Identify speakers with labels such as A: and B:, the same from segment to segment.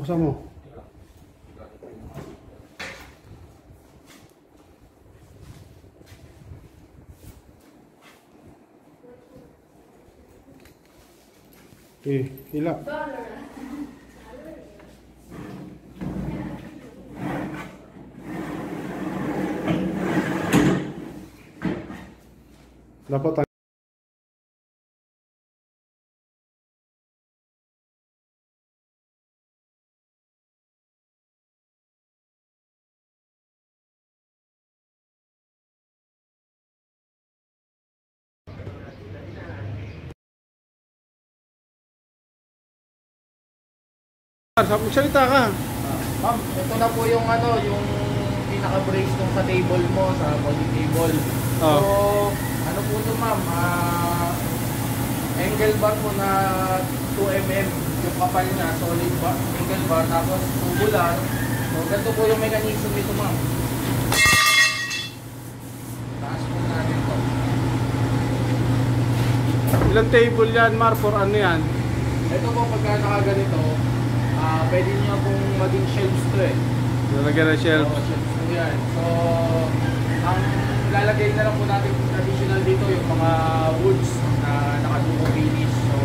A: Buksan mo. Eh, hila. Dapat ang Magsalita ka.
B: Ma'am, ito na po yung ano, yung pinaka-brace nung sa table mo, sa body table. So,
A: Oh.
B: ano po ito ma'am? Ah, angle bar po na 2mm yung kapal niya, solid bar, angle bar, tapos tubular. So, ganito po yung mechanism nito ma'am. Taas po natin to.
A: Ilang table yan, Mar, for ano yan?
B: Ito po pagka nakaganito, ah pwede niyo pong maging shelves to eh.
A: Lalagyan ng shelf.
B: Oo, shelves po yan. So, ang lalagay na lang po natin traditional dito yung mga woods na nakadugo finish. So,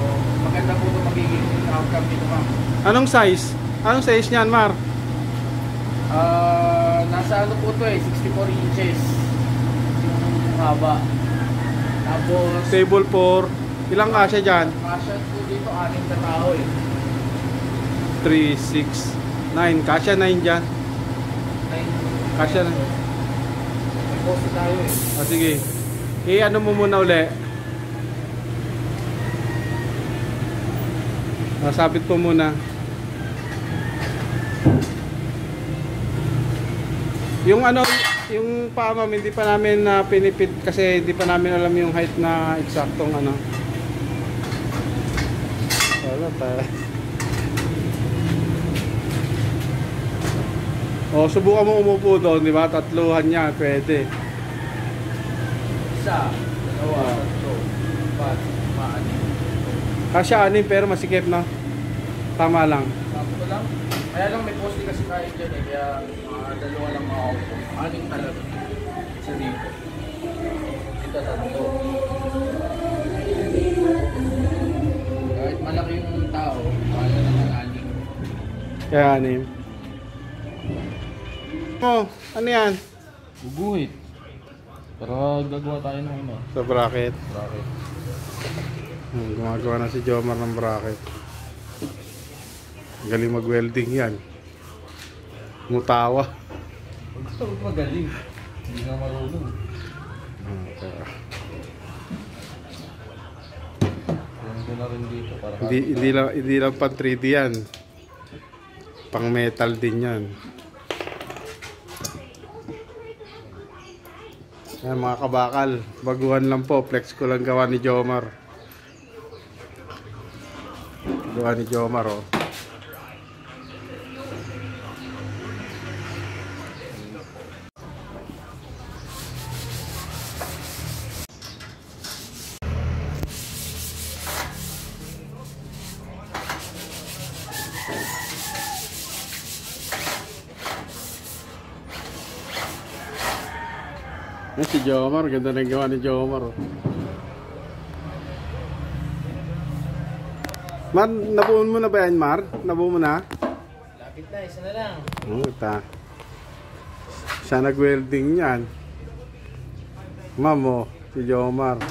B: maganda po ito magiging outcome dito ma'am.
A: Anong size? Anong size niyan, Mar?
B: Ah, nasa ano po ito eh, 64 inches yung haba. Tapos,
A: Table for ilang kasya dyan?
B: kasya po dito, anim na tao eh.
A: 3, 6, 9. Kasya 9 dyan. Kasya na.
B: tayo eh.
A: O sige. Eh, ano mo muna uli? Nasabit po muna. Yung ano, yung paa ma'am, hindi pa namin na pinipit kasi hindi pa namin alam yung height na eksaktong ano. Wala tayo. O, subukan mo umupo doon, di ba? Tatluhan niya, pwede.
B: Isa, dalawa, tatlo, apat, lima, anim.
A: Kasya anim pero masikip na. Tama lang.
B: Sakto lang. Kaya lang may poste kasi kain dyan eh. Kaya mga dalawa lang makaupo. Aning talaga. Isa dito. Dito tatlo. Kahit malaki yung tao, kaya naman aning.
A: Kaya anim. Oh, ano yan?
B: Bubuhit. Pero gagawa tayo ng ano.
A: Sa bracket.
B: Bracket.
A: Hmm, gumagawa na si Jomar ng bracket. Galing mag-welding yan. Mutawa.
B: Gusto ko magaling. Hindi marunong. Na rin dito para
A: Hindi, hindi, lang, hindi lang pang 3D yan. Pang metal din yan. Yan mga kabakal. Baguhan lang po. Flex ko lang gawa ni Jomar. Gawa ni Jomar oh. Yan si Jomar. Ganda ng gawa ni Jomar oh. Mar, nabuon mo na ba yan, Mar? Nabuon mo na?
B: Lapit na, isa na lang.
A: Oo, ta. Siya nag-welding yan. Ma'am, oh, si Jomar.